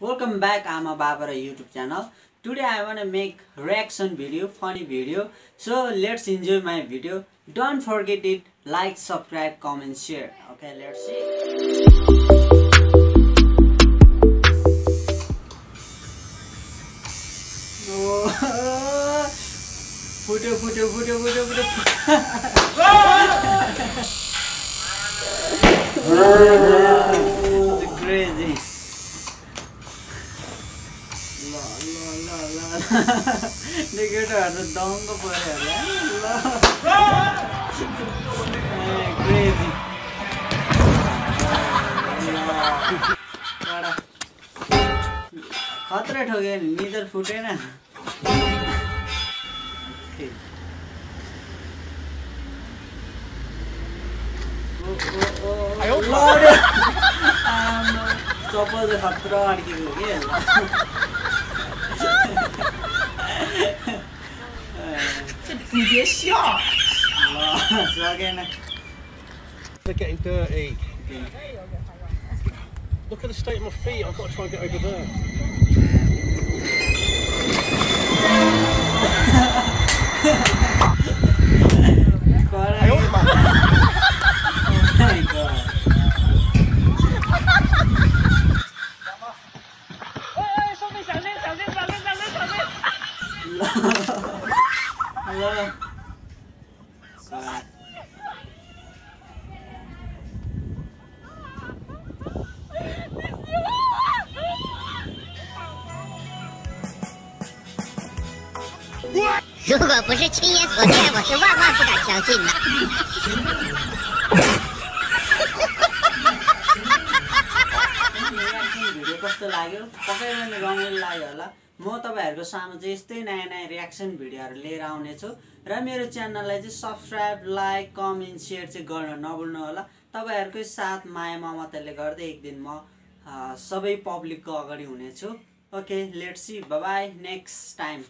Welcome back आमा बाबा र YouTube channel today I want make reaction video funny video so let's enjoy my video don't forget it like subscribe comment share okay त दङ्ग पऱ्यो अरे ल crazy खत्रै ठोक्यो नि निदर फुटेन चप्पल चाहिँ खतरा अड्केको के They're getting dirty. Look at the state of my feet. I've got to try and get over there. Ha ha ha! ल 如果不是亲眼所见，我是万万不敢相信的。म तपाईँहरूको सामु चाहिँ यस्तै नयाँ नयाँ रियाक्सन भिडियोहरू लिएर आउनेछु र मेरो च्यानललाई चाहिँ सब्सक्राइब लाइक कमेन्ट सेयर चाहिँ गर्न नभुल्नु होला। तपाईँहरूकै साथ माया ममताले गर्दै एक दिन म सबै पब्लिकको अगाडि हुनेछु। Okay let's see bye next time